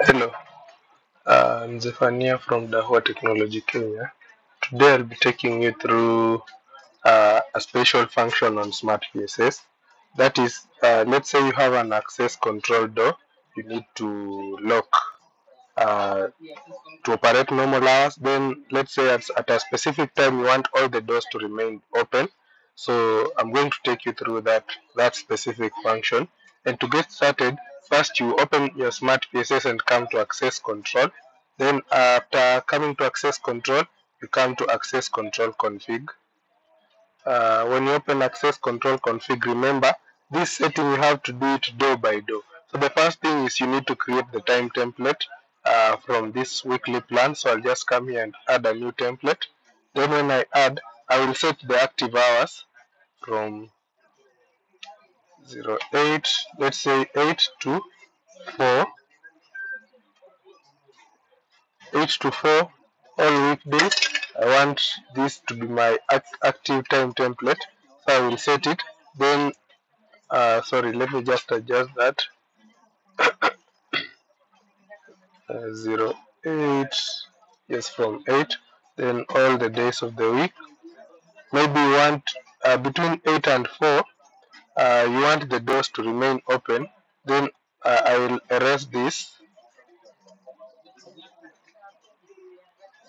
Hello, uh, I'm Zephania from Dahua Technology Kenya. Today I'll be taking you through uh, a special function on Smart PSS. That is, uh, let's say you have an access control door, you need to lock uh, to operate normal hours. Then let's say at, at a specific time you want all the doors to remain open. So I'm going to take you through that that specific function. And to get started, first you open your Smart PSS and come to access control. Then after coming to access control, you come to access control config. Uh, when you open access control config, remember this setting you have to do it door by door. So the first thing is you need to create the time template uh, from this weekly plan. So I'll just come here and add a new template. Then when I add, I will set the active hours from 08, let's say 8 to 4, 8 to 4 all weekdays. I want this to be my active time template. So I will set it. Then, uh, sorry, let me just adjust that. uh, 0, 8, yes, from 8. Then all the days of the week. Maybe want uh, between 8 and 4 uh, you want the doors to remain open then uh, I will erase this.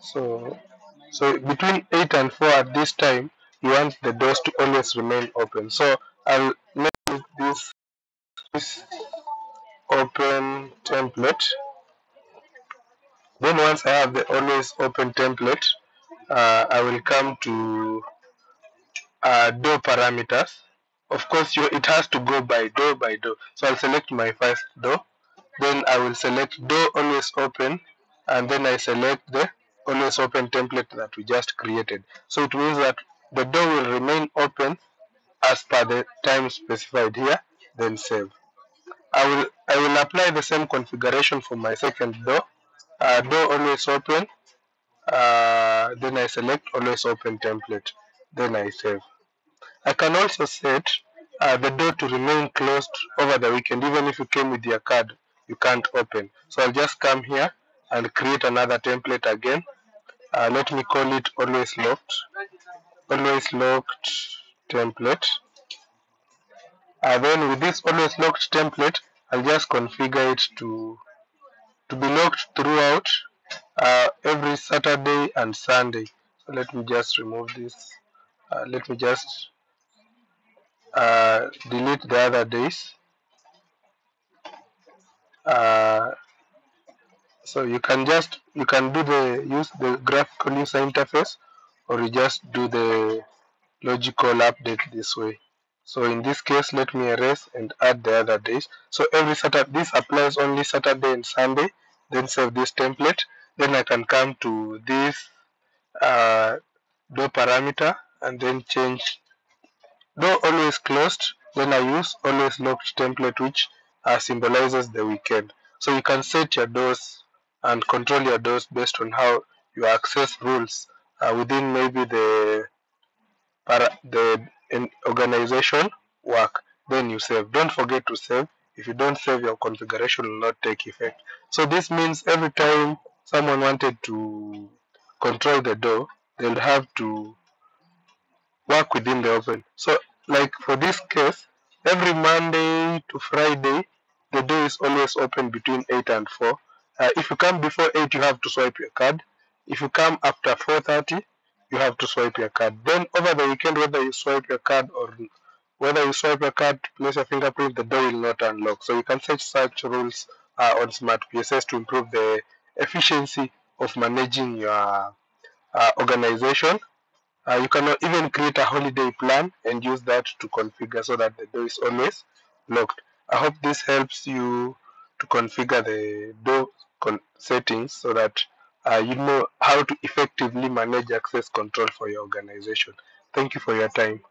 So so between 8 and 4 at this time you want the doors to always remain open. So I'll make this, this open template. Then once I have the always open template uh, I will come to uh, door parameters of course you, it has to go by door by door. So I'll select my first door. Then I will select door always open. And then I select the always open template that we just created. So it means that the door will remain open as per the time specified here then save. I will I will apply the same configuration for my second door. Uh, door always open. Uh, then I select always open template. Then I save I can also set uh, the door to remain closed over the weekend. Even if you came with your card, you can't open. So I'll just come here and create another template again. Uh, let me call it always locked. Always locked template. Uh, then with this always locked template, I'll just configure it to to be locked throughout uh, every Saturday and Sunday. So let me just remove this. Uh, let me just uh, delete the other days. Uh, so you can just you can do the use the graphical user interface or you just do the logical update this way. So in this case let me erase and add the other days. So every Saturday this applies only Saturday and Sunday then save this template. Then I can come to this uh, door parameter and then change Though always closed, then I use always locked template which uh, symbolizes the weekend. So you can set your doors and control your doors based on how your access rules uh, within maybe the para, the organization work. Then you save. Don't forget to save. If you don't save, your configuration will not take effect. So this means every time someone wanted to control the door, they'll have to work within the open. So like for this case, every Monday to Friday, the door is always open between 8 and 4. Uh, if you come before 8, you have to swipe your card. If you come after 4.30, you have to swipe your card. Then over the weekend, whether you swipe your card or whether you swipe your card place your fingerprint, the door will not unlock. So you can set such rules uh, on Smart PSS to improve the efficiency of managing your uh, organization uh, you can even create a holiday plan and use that to configure so that the door is always locked. I hope this helps you to configure the door settings so that uh, you know how to effectively manage access control for your organization. Thank you for your time.